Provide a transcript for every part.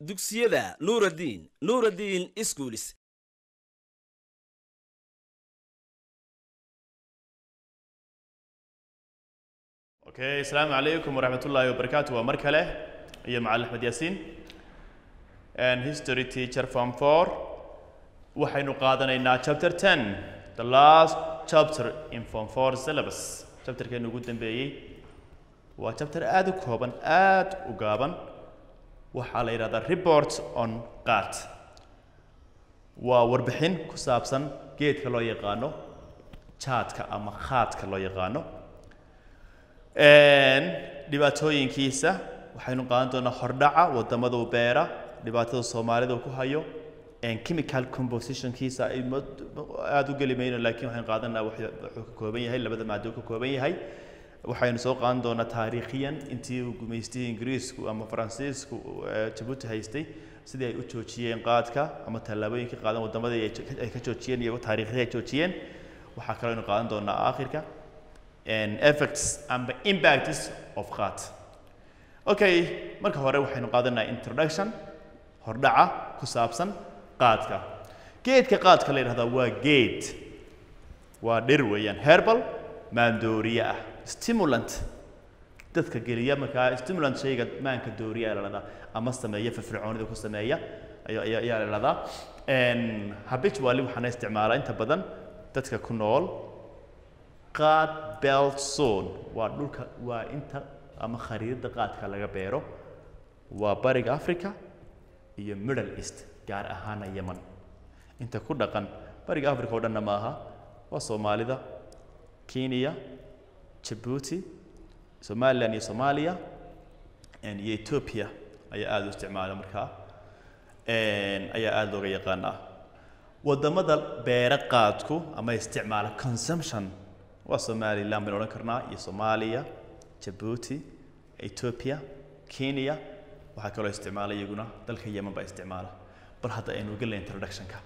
dugsiyada nuuraddiin nuuraddiin iskuulis okay asalaamu calaykum waraxmat ullaahi wabarakaatu waa mar kale iyo macalin axmed yaasiin history teacher form four. Waxaynu qaadanaynaa chapter ten the last chapter in form four syllabus. Chapterkeenu ugu dambeeyey waa chapter aada u kooban aada u gaaban waxaa la yidhahdaa report on qaat waa warbixin ku saabsan geedka loo yaqaano jaadka ama khaadka loo yaqaano. Dhibaatooyinkiisa waxaynu qaadan doonaa hordhaca waddamada u beera dhibaatada soomaalida uu ku hayo chemical compositionkiisa aada u geli mayno laakiin waxaynu qaadanaa wuxuu ka kooban yahay labada maado ka kooban yahay waxaynu soo qaadan doonaa taariikhiyan intii uu gumaystihii ingiriisku ama faransiisku jabuuti haystay sidii ay u joojiyeen qaadka ama tallaabooyinkii qaadan wadamadii ay ka joojiyeen iyo taariikhdii ay joojiyeen. Waxaa kaloo aynu qaadan doonaa aakhirka effects amba impacts of qaat okay marka hore waxaynu qaadanaa introduction hordhaca ku saabsan qaadka. Geedka qaadka la yidhahdaa waa geed. Waa dhir weeyaan herbal maandooriye ah stimulant. Dadka geliya markaa stimulant shayga maanka dooriya la dhahdaa ama sameeya firfircoonida ku sameeya ayaa la dhahdaa habitually waxaana isticmaalaa inta badan dadka ku nool qaad belt zone waa dhulka waa inta ama khariidada qaadka laga beero. Waa bariga africa iyo middle east gaar ahaana yeman inta ku dhaqan bariga africa oo dhanna maaha waa soomaalida kenya jabuuti somalilan iyo soomaaliya iyo ethiopia ayaa aada u isticmaala markaa ayaa aada looga yaqaanaa. Wadamada beera qaadku ama isticmaala consumption waa somalilan baynu odhan karnaa iyo soomaaliya jabuuti ethiopia kenya waxaa kaloo isticmaala iyaguna dalka yemen baa isticmaala. Bal hadda aynu gelna introductionka.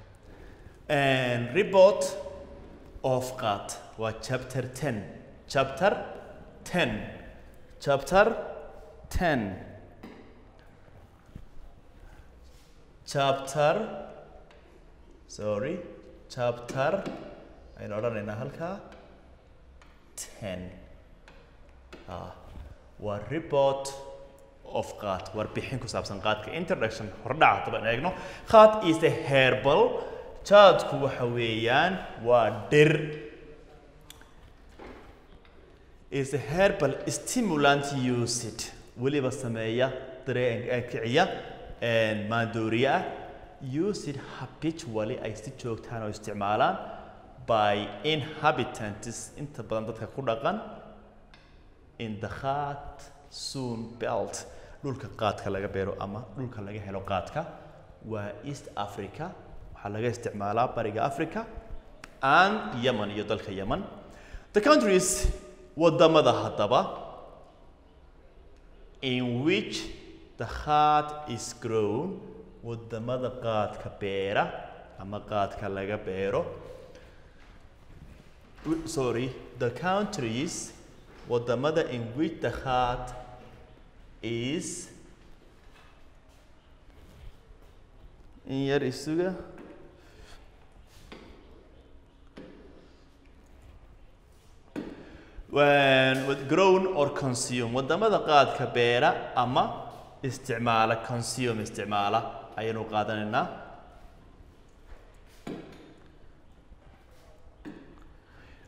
Report of qaat waa chapter ten chapter ten. Chapter ten. Chapter sorry chapter aynu odhanaynaa halkaa ten. Ah waa report of qaat warbixin ku saabsan qaadka introduction hordhaca haddaba eegno. Qaat is a herbal. Jaadku waxa weeyaan waa dhir is a herbal stimulant used. Weliba sameeya kiciya maandooriye ah used habitually. Ay si joogtaan oo isticmaalaan by inhabitants. Inta badan dadka ku dhaqan in the khat soon belt dhulka qaadka laga beero ama dhulka laga helo qaadka waa east africa. Waxaa laga isticmaalaa bariga africa and yemen iyo dalka yemen. The countries waddamada haddaba in which the heart is grown waddamada qaadka beera ama qaadka laga beero. Sorry the countries waddamada in which the heart is in yar isuga grown or consume. Wadamada qaadka beera ama isticmaala consume isticmaala. Ayaynu qaadanaynaa.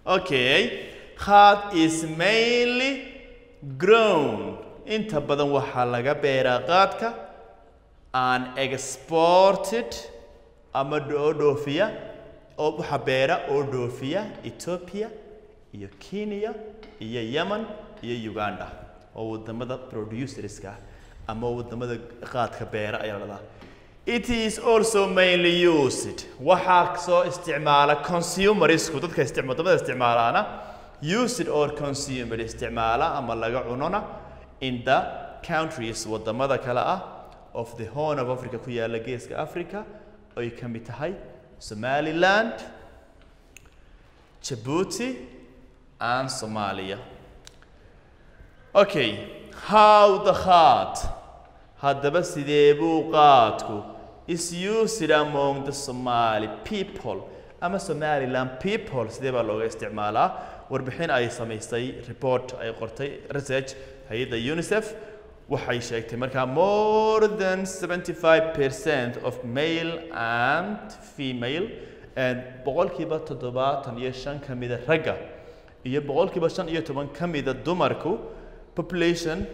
Okay. Qaad is mainly grown. Inta badan waxaa laga beeraa qaadka aan exported ama oo dhoofiya oo waxa beera oo dhoofiya ethiopia iyo kenya iyo yemen iyo uganda. Oo waddamada producerska ama waddamada qaadka beera ayaa la dhadaa it is also mainly used. Waxaa soo isticmaala consumerisku dadka waddamada isticmaalaana used or consumed isticmaala ama laga cunona in the countries waddamada kale ah of the horn of africa ku yaalla geeska africa ay ka mid tahay somaliland jabuuti and somalia. Okay how the heart? Haddaba sidee buu qaadku is used among the Somali people? Ama Somaliland people sidee baa looga isticmaalaa? Warbixin ay samaysay report ay qortay research hay'adda UNICEF waxay sheegtay markaa more than 75% of male and female and boqolkiiba toddobaatan iyo shan ka mida ragga iyo boqolkiiba shan iyo toban ka mida dumarku population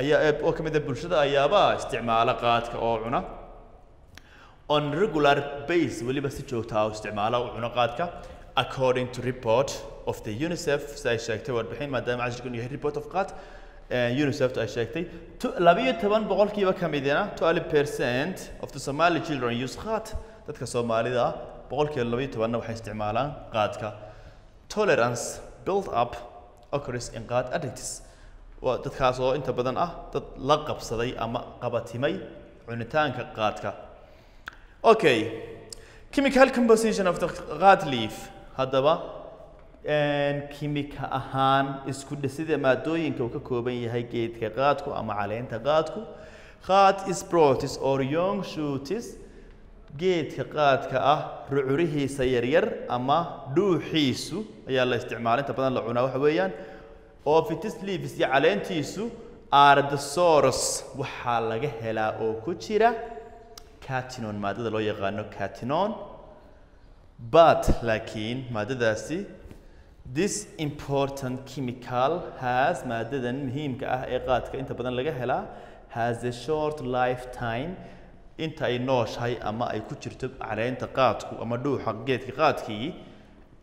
ayaa oo ka mida bulshada ayaaba isticmaala qaadka oo cuna. On regular base weliba si joogta ah u isticmaala u cuno qaadka according to report of the UNICEF si ay sheegtay warbixin maadaama cashirkan yahay report of qaad UNICEF ay sheegtay. Labiyo toban boqolkiiba ka midina 12 percent of the Somali children use qaad. Dadka Soomaalida boqolkiiba labiyo tobanna waxay isticmaalaan qaadka. Tolerance build up occurs in qaad addicts waa dadkaas oo inta badan ah dad la qabsaday ama qabatimay cunitaanka qaadka. Okay chemical composition of the qaad leaf. Haddaba kimika ahaan isku dhisida maadooyinka uu ka kooban yahay geedka qaadku ama caleenta qaadku. Qaad sprotis or young shoots geedka qaadka ah rucurihiisa yaryar ama dhuuxiisu ayaa la isticmaala inta badan la cunaa waxa weeyaan. Ophitis leaves iyo caleentiisu ardosaurus waxaa laga helaa oo ku jira catinon maadada loo yaqaano catinon but laakiin maadadaasi this important chemical has maadadan muhiimka ah ee qaadka inta badan laga helaa has a short lifetime inta ay nooshahay ama ay ku jirto caleenta qaadku ama dhuuxa geedka qaadkii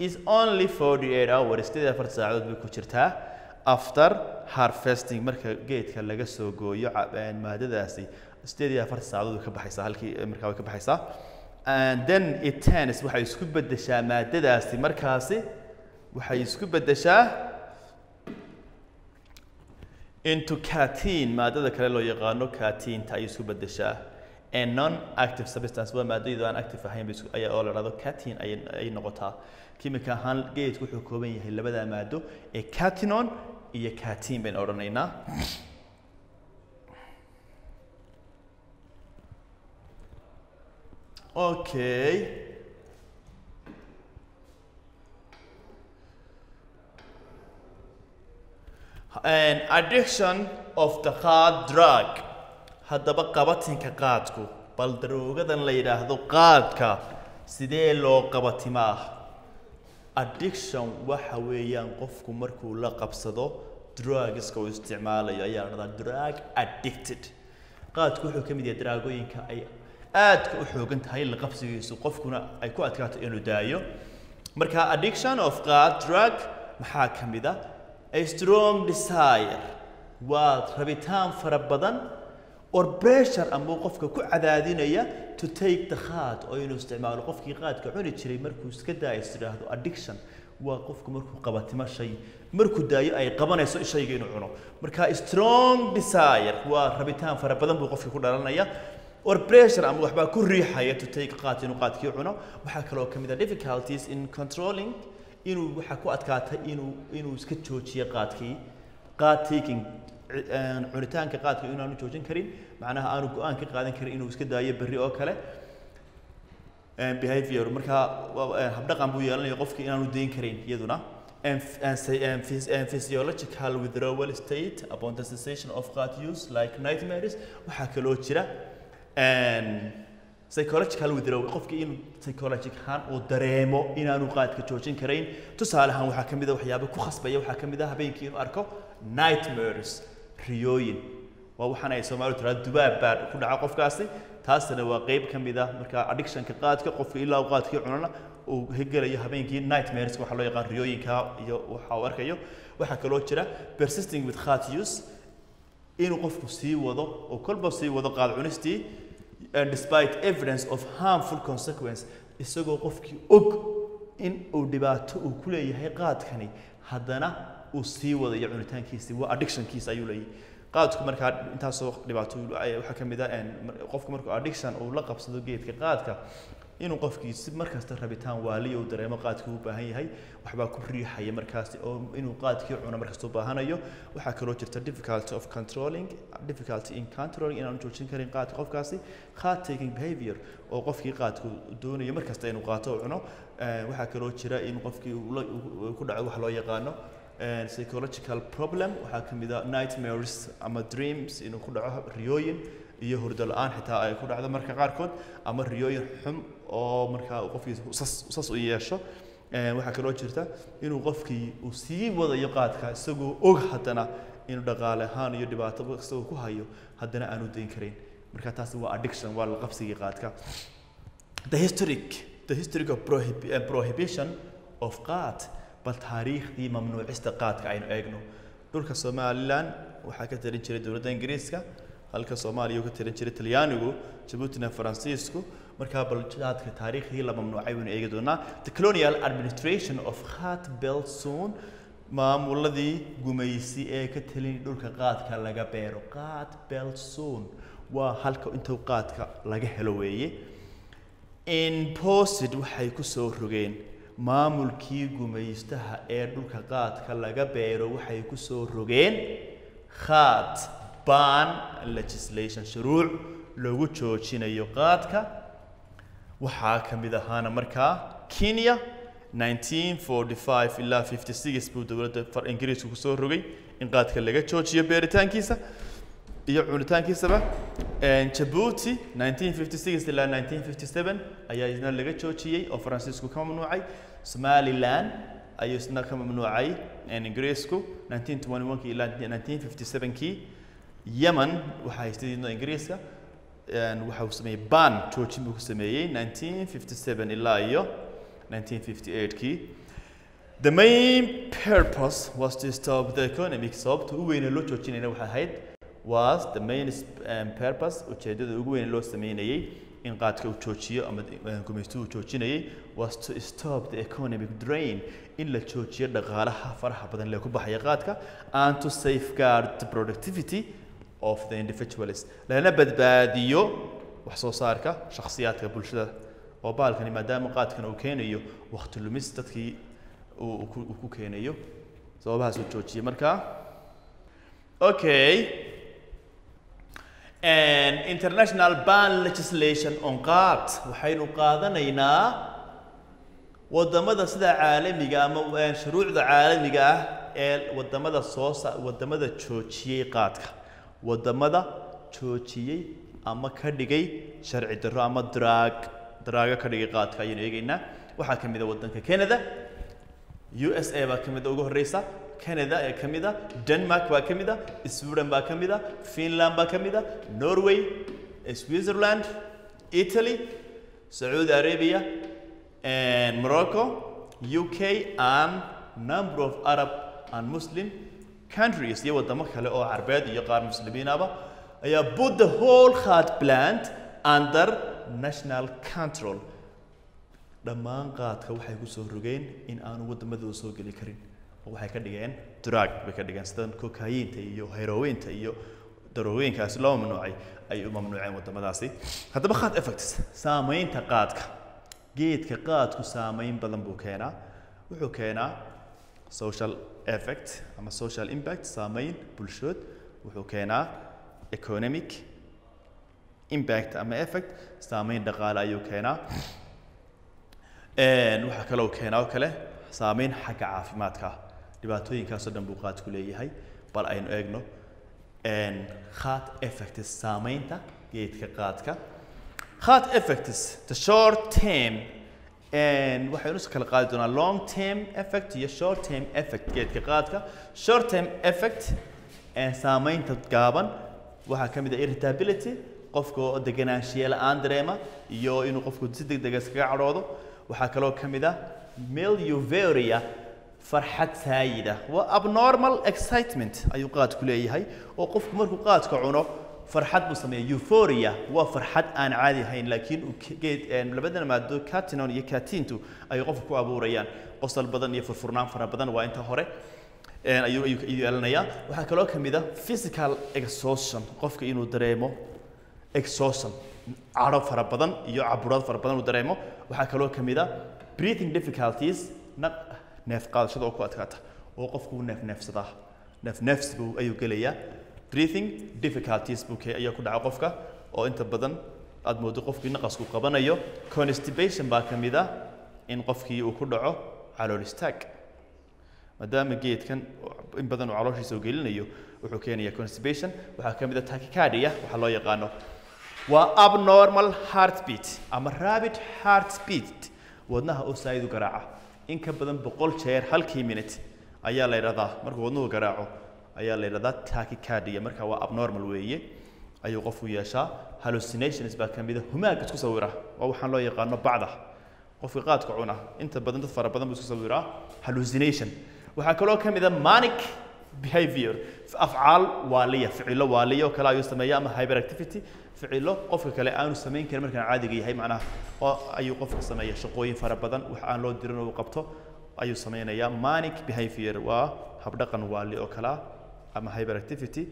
is only 48 hours sideed afar saacadood bay ku jirtaa after harvesting. Marka geedka laga soo gooyo maadadaasi sideed iyo afar saacadood ka baxaysaa halkii markaa way ka baxaysaa. And then it turns waxay isku beddeshaa maadadaasi. Markaasi waxay isku beddeshaa into catin maadada kale loo yaqaano catinta ayay isku beddeshaa a non active substance waa maadooyadu aan active ahayn ayaa oo la dhahdo catin ayay noqotaa kimika ahaan geedku wuxuu kooban yahay labada maado ee catinon iyo catin baynu odhanaynaa okay. An addiction of the hard drug haddaba qabatinka qaadku bal daroogadan la yidhaahdo qaadka sidee loo qabatimaa addiction waxa weeyaan qofku markuu la qabsado drugska uu isticmaalayo ayaa la dhahdaa drug addicted. Qaadku wuxuu ka mid yahay daraagooyinka ay aadka u xoogan tahay la qabsigiisu qofkuna ay ku adkaato inuu daayo. Marka addiction of qaad drug maxaa ka mid ah? A strong desire. Waa rabitaan fara badan or pressure ama qofka ku cadaadinaya to take the qaad oo inuu isticmaalo qofkii qaadka cuni jiray markuu iska daayo is tidhaahdo addiction waa qofku markuu qabatimo shay. Markuu daayo ay qabanayso shayga inuu cuno. Marka strong desire waa rabitaan fara badan buu qofkii ku dhalanaya. Or pressure ama waxbaa ku riixaya to take qaad inuu qaadkii cuno. Waxaa kaloo ka mid ah difficulties in controlling inuu waxaa ku adkaatay inuu inuu iska joojiyo qaadkii qaad taking cunitaanka qaadka inaanu joojin karin. Macnaha aanu go'aan ka qaadan karin inuu iska daayo berri oo kale. Behavior marka waa- een, habdhaqan buu yeelanaya qofkii inaanu dayn karin iyaduna. Physiological withdrawal state upon the cessation of qad use like nightmares. Waxaa kaloo jira psychological withdrawal qofkii inuu psychologic ahaan uu dareemo inaanu qaadka joojin karayn tusaale ahaan waxaa ka mid a waxyaabo ku khasbaya waxaa ka mid ah habeenkii inuu arko nightmares ريوين ووحنا يسمى له ترى دباب بعد كنا عقف كاسي تاس أنا وقيب كم بذا مركا أديكشن كقاد كقف إلا وقاد كي عنا وهجر يا هبين كي نايت ميرس وحلو يقار ريوين كا يو وحاور كيو وحكى له ترى persisting with heart use. إنه قف كسي وضو وكل بسي وضو قال عنستي and despite evidence of harmful consequence isagoo qofkii og in uu dhibaato uu ku leeyahay qaadkani haddana uu sii wadayo cunitaankiisii waa addictionkiisa ayuu leeyahay. Qaadku markaa intaasoo dhibaato waxaa ka mid ah qofku markuu addiction uu la qabsado geedka qaadka inuu qofkii si markasta rabitaan waaliya uu dareemo qaadkii u baahan yahay waxbaa ku riixaya markaasi oo inuu qaadkii cuno markasta u baahanayo. Waxaa kaloo jirta difficulty of controlling difficulty in controlling inaanu joojin karin qaadka qofkaasi. Qaad taking behavior oo qofkii qaadku doonayo markasta inuu qaato u cuno. Waxaa kaloo jira in qofkii ku dhaco wax loo yaqaano psychological problem waxaa ka mid a nightmares ama dreams inuu ku dhaco riyooyin iyo hurdo la'aan xitaa ay ku dhacdo marka qaarkood ama riyooyin xun oo markaa uu qofkii usas u yeesho. Eh, waxaa kaloo jirta inuu qofkii uu sii wadayo qaadka isagoo og haddana inuu dhaqaale ahaan iyo dhibaato isagoo ku hayo haddana aanu dayn karin. Marka taasi waa addiction waa la qabsigii qaadka. The historic the historic of uh, prohibition of qaad bal taariikhdii mamnuucista qaadka aynu eegno. Dhulka somalilan waxaa ka talin jiray dowladda ingiriiska halka soomaaliya uu ka talin jiray talyaanigu jabuutina faransiisku. Markaa bal qaadka taariikhdii la mamnuucay waynu eegi doonaa. The colonial administration of khat belsoon maamuladii gumaysi ee ka talin dhulka qaadka laga beero. Qaad belsoon waa halka intuu qaadka laga helo weeye. Imposed waxay ku soo rogeen maamulkii gumaystaha ee dhulka qaadka laga beero waxay ku soo rogeen khaad ban legislation shuruuc lagu joojinayo qaadka. Waxaa ka mid ahaana markaa kenya 1945 ilaa 56 buu dowladda far ingiriisku rogay in qaadka laga joojiyo beeritaankiisa iyo cunitaankiisaba Djibouti 1956 ilaa 1957 ayaa isna laga joojiyey oo Faransiisku ka mamnuucay. Somaliland ayuu isna ka mamnuucay Ingiriisku 1921 ilaa 1957kii Yemen waxaa haystay isna Ingiriiska waxa uu sameeyey ban joojin buu ku sameeyey 1957 ilaa iyo 1958kii The main purpose was to stop the economic sababta ugu weyn ee loo joojinayna waxay ahayd was the main um, purpose ujeedada ugu weyn loo sameynayay in qaadka uu joojiyo ama uh, gumaystuhu joojinayay was to stop the economic drain in la joojiyo dhaqaalaha faraha badan lee ku baxaya qaadka and to safeguard the productivity of the individuals lana badbaadiyo wax soo saarka shakhsiyaadka bulshada oo baalkani maadaama qaadkan uu keenayo waqti lumis dadkii uu ku keenayo sababahaas uu joojiyey markaa okay and international ban legislation on qaad waxaynu qaadanaynaa waddamada sida caalamiga ama shuruucda caalamiga ah ee waddamada soo waddamada joojiyey qaadka. Wadamada joojiyey ama ka dhigay sharci darro ama draag draago ka dhigay qaadka ayaynu eegaynaa. Waxaa ka mid a wadanka canada USA baa ka mid a ugu horeysa Canada ee ka mid a Denmark baa ka mid a Sweden baa ka mid a Finland baa ka mid a Norway Switzerland Italy Saudi Arabia Morocco UK and number of Arab and Muslim countries. Iyo wadamo kale oo carbeed iyo qaar muslimiin aba ayaa put the whole hard plant under national control. Dhammaan qaadka waxay ku soo rogeen in aanu waddamadooda soo geli karin waxay ka dhigeen drug bay ka dhigeen sida kokayinta iyo herointa iyo darooyinkaasi loo mamnuucay ay u mamnuuceen waddamadaasi haddaba qaad effects saamaynta qaadka. Geedka qaadku saamayn badan buu keenaa. Wuxuu keenaa social effect ama social impact saamayn bulshood. Wuxuu keenaa economic impact ama effect saamayn dhaqaale ayuu keenaa. Een, waxaa kaloo keenaa oo kale saameyn xagga caafimaadka dhibaatooyinkaasoo dhan buu qaadku leeyahay bal aynu eegno. Heart effects saameynta geedka qaadka. Heart effects the short term waxaynu isu kala qaadi doonaa long term effect iyo short term effect geedka qaadka. Short term effect ee saameynta gaaban. Waxaa ka mid ah irritability qofka oo deganaanshiye la'aan dareema iyo inuu qofku si degdeg ah iskaga cadhoodo. Waxaa kaloo ka mid ah meluveria farxad saayida. Waa abnormal excitement ayuu qaadku leeyahay oo qofku markuu qaadka cuno farxad buu sameeya euphoria waa farxad aan caadi ahayn laakiin uu labadana maado catinon iyo catintu ay qofka ku abuurayaan. Qosol badan iyo furfurnaan fara badan waa inta hore ayuu ayuu yeelanayaa. Waxaa kaloo ka mid ah physical exhaustion qofka inuu dareemo exhaustion cadho fara badan iyo caburaad fara badan uu dareemo. Waxaa kaloo ka mid a breathing difficulties neef qaadashada oo ku adkaata oo qofku uu neef neefsadaa neef neefs buu ayuu gelayaa. Breathing difficulties buu ke ayaa ku dhaca qofka oo inta badan aad moodo qofkii naqasku qabanayo. Constipation baa ka mid ah in qofkii uu ku dhaco calool istaag maadaama geedkan in badan uu calooshiisa u gelinayo wuxuu keenayaa constipation. Waxaa ka mid ah tachycardia waxaa loo yaqaano. Waa abnormal heartbeat ama rapid heartbeat. Wadnaha oo saayidu garaaca in ka badan boqol jeer halkii minute ayaa la yidhahdaa. Markuu wadnuhu garaaco ayaa la yidhahdaa tachycardia marka waa abnormal weeye. Ayuu qofku yeeshaa. Hallucinations baa ka mid a humaag isku sawira waa waxaan loo yaqaano bacda. Qofka qaadka cuna inta badan dad fara badan buu isku sawiraa hallucination. Waxaa kaloo ka mid a manic behavior. Afcaal waaliya ficilo waaliya oo kale ayuu sameeya ama hyperactivity ficilo qofka kale aanu samayn karin markaan caadiga yahay macnaha ayuu qofka sameeya. Shaqooyin fara badan wax aan loo dirin uu qabto ayuu sameynayaa manic behavior waa habdhaqan waali oo kale ah ama hyperactivity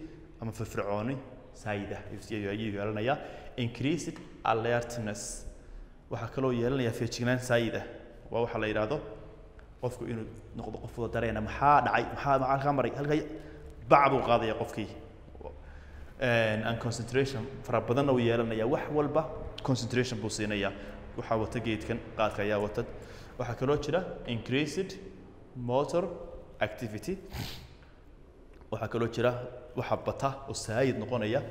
ama firfircooni saayida. Ayuu yeelanayaa. Increased alertness. Waxaa kaloo yeelanayaa feejignaan saayida. Waa waxa la yidhaahdo qofku inuu noqdo qof wada dareena maxaa dhacay maxaa maxaa kaa maray halka bac buu qaadaya qofkii and concentration. Fara badanna uu yeelanaya wax walba concentration buu siinayaa waxaa wata geedkan qaadka ayaa wata. Waxaa kaloo jira increased motor activity. Waxaa kaloo jira waxa bata oo saayid noqonaya.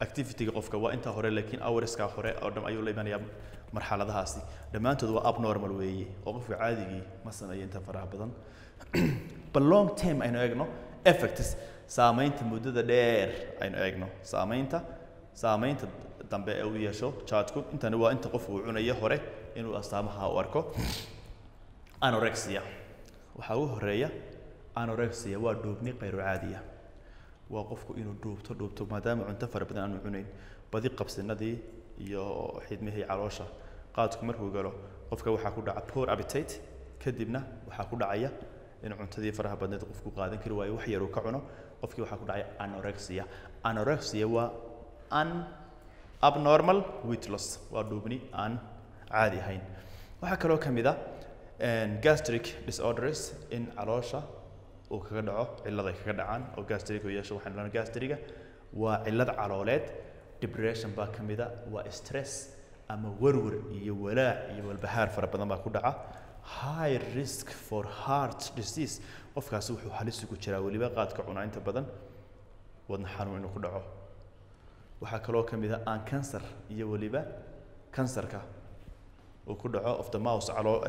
Activityga qofka waa intaa hore laakiin hourskaa hore oo dhan ayuu la imanayaa marxaladahaasi. Dhammaantood waa abnormal weeye oo qofka caadigii ma sameeyo inta faraha badan. But long term aynu eegno effects saamaynta muddada dheer aynu eegno. Saamaynta saamaynta dambe ee uu yeesho jaadku intani waa inta qofku uu cunayo hore inuu astaamaha u arko. Anorexia. Waxaa ugu horreeya anorexia waa dhuubni khayru caadiya. Waa qofku inuu dhuubto dhuubto maadaama cunto fara badan aanu cunayn. Badi qabsinadii iyo xidmihii caloosha. Qaadku markuu galo qofka waxaa ku dhaca poor appetite kadibna waxaa ku dhacaya in cuntadii faraha badneed qofku qaadan kari waayo wax yar uu ka cuno qofkii waxaa ku dhacaya anorexia. Anorexia waa un abnormal weight loss waa dhuubni aan caadi ahayn. Waxaa kaloo ka mid ah gastric disorders in caloosha uu kaga dhaco cilladay kaga dhacaan oo gastric uu yeesho waxaan dhahnaa gastriga waa cillad calooleed. Depression baa ka mid a waa stress ama werwer iyo walaac iyo walbahaar fara badan baa ku dhaca high risk for heart disease. Qofkaasi wuxuu halis ugu jiraa weliba qaadka cunaa inta badan wadna xanuun inuu ku dhaco. Waxaa kaloo ka mid a aan cancer iyo weliba kansarka uu ku dhaco of the mouse caloo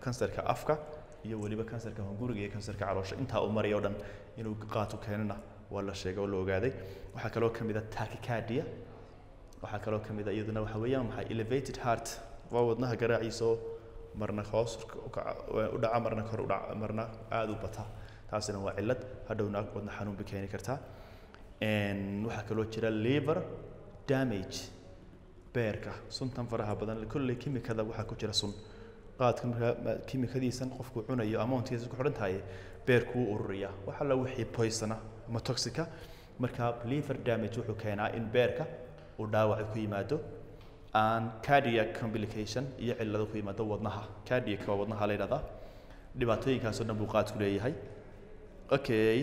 kansarka afka iyo weliba kansarka hunguriga iyo kansarka caloosha. Intaa uu marayo o dhan inuu qaadku keenana waa la sheegay oo la ogaaday. Waxaa kaloo ka mid a tachycardia. Waxaa kaloo ka mid a iyaduna waxa weeyaan maxay elevated heart. Waa wadnaha garaaciisa oo marna hoos u dhaca marna kor u dhaca marna aada u bata. Taasina waa cillad. Hadhowna wadna xanuun bay keeni kartaa waxaa kaloo jira liver damage beerka. Suntan faraha badan kolley kimikada waxaa ku jira sun. Qaadka markaa kimikadiisan qofku cunayo amountiisa ku xidhan tahay beerku wuu ururiyaa. Wax alla wixii poisona ama toxica markaa liver damage wuxuu keenaa in beerka uu dhaawac ku yimaado aan cardiac complication iyo cillado ku yimaado wadnaha. Cardiac waa wadnaha la yidhahdaa. Dhibaatooyinkaasoo dhan buu qaadku leeyahay. Okay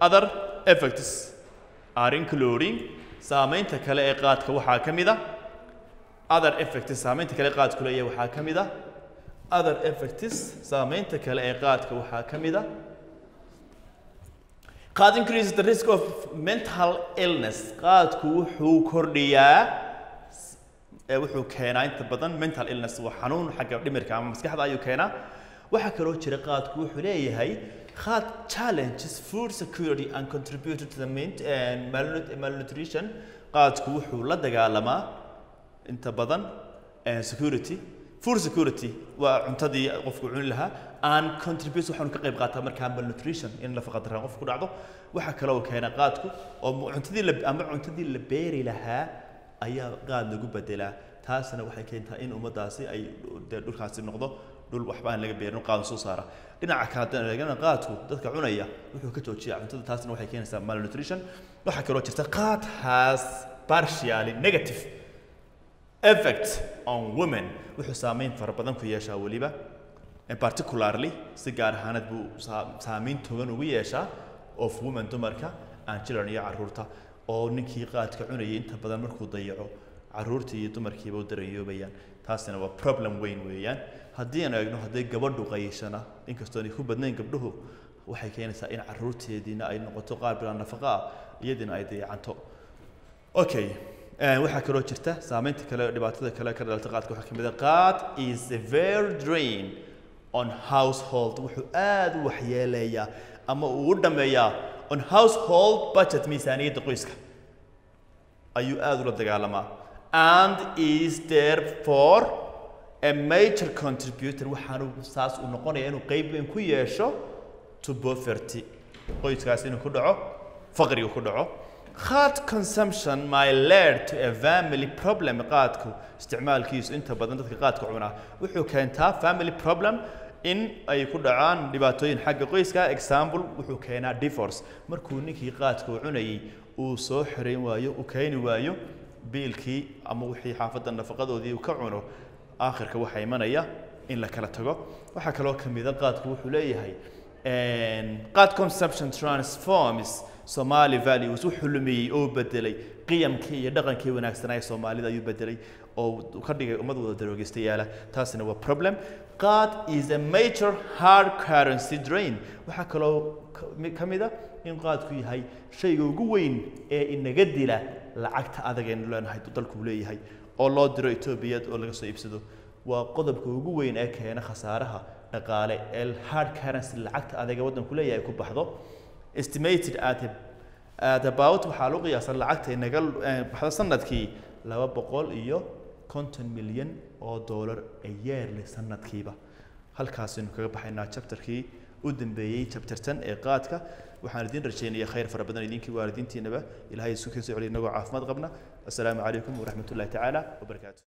other effects. Are including saamaynta kale ee qaadka waxaa ka mid a other effects saamaynta kale ee qaadku leeyahay waxaa ka mid a other effects saamaynta kale ee qaadka waxaa ka mid a qaad increases the risk of mental illness. Qaadku wuxuu kordhiyaa wuxuu keenaa inta badan mental illness waa xanuun xagga dhimirka ama maskaxda ayuu keenaa. Waxaa kaloo jira qaadku wuxuu leeyahay qaad challenges food security and contributed to the malnut- malnutrition. Qaadku wuxuu la dagaalamaa inta badan eh, security. Food security waa cuntadii qofku cuni lahaa and contribute waxaanu ka qayb qaataa markaa malnutrition in nafaqa daraan qofku ku dhacdo waxaa kaloo keena qaadku oo cuntadii la ama cuntadii la beeri lahaa ayaa qaad lagu bedelaa taasna waxay keentaa in ummadaasi ay dee dhulkaasi noqdo dhul waxba aan laga beerin qaadan soo saara. Dhinaca kale haddaan eegana qaadku dadka cunaya wuxuu ka joojiya cuntada taasna waxay keenaysaa malnutrition waxaa kaloo jirta qaad has partially negative effect on women. Wuxuu saameyn fara badan ku yeeshaa weliba particularly si gaar ahaaneed buu saa- saameyn togan ugu yeeshaa of women dumarka children iyo carruurta oo ninkii qaadka cunayay inta badan markuu dayaco caruurtii iyo dumarkiiba u darayoobayaan. Taasina waa problem weyn weeyaan. Haddii aan eegno hadday gabadhu qayshana inkastoo ay ku badnayn gabdhuhu waxay keenaysaa in caruurteediina ay noqoto qaar bilaa nafaqa ah iyadiina ay dayacanto. Okay waxaa kaloo jirta saameynta kale dhibaatada kale ka dhalata qaadka waxaa ka mid ah qaad is a very drain on household. Wuxuu aad u waxyeeleeyaa ama uu u dhameeyaa on household budget miisaaniyadda qoyska. Ayuu aad ula dagaalamaa and is therefore a major contributor? Waxaanu saas uu noqonaya inuu qeyb weyn ku yeesho to poverty qoyskaas inuu ku dhaco faqriga ku dhaco qaad consumption may lead to a family problem qaadku isticmaalkiisu inta badan dadka qaadka cunaa. Wuxuu keentaa family problem in ay ku dhacaan dhibaatooyin. Xagga qoyska example wuxuu keenaa divorce. Markuu ninkii qaadka uu cunayay uu soo xirayn waayo uu keeni waayo biilkii ama wixii xaafadda nafaqadoodii uu ka cuno aakhirka waxaa imanaya in la kala tago. Waxaa kaloo ka mida qaadku wuxuu leeyahay qaad consumption transforms somali values wuxuu lumiyey oo bedelay qiyamkii iyo dhaqankii wanaagsanaa ee soomaalida ayuu bedelay oo ka dhigay ummad wada daroogistayaala. Taasina waa problem. Qaad is a major hard currency drain. Waxaa kaloo ka- mi- ka mid a in qaadku yahay shayga ugu weyn ee inaga dila lacagta adag aynu leenahay dalku leeyahay oo loo diro etoobiya oo laga soo iibsado. Waa qodobka ugu weyn ee keena khasaaraha dhaqaale ee hard currency lacagta adag ee waddanku leeyahay ku baxdo estimated at, at about waxaa lagu qiyaasa lacagta inaga baxdo sannadkii laba boqol iyo konton milyan oo dollar a yearly sanadkiiba. Halkaasaynu kaga baxaynaa chapterkii u dambeeyey chapter tan ee qaadka. Waxaan idin rajaynaya khayr fara badan idinkii waalidiintiinaba. Ilaahay isu keen soo celiya inagoo caafimaad qabna. Assalaamu calaykum waraxmat ullahi tacaala wabarakaatu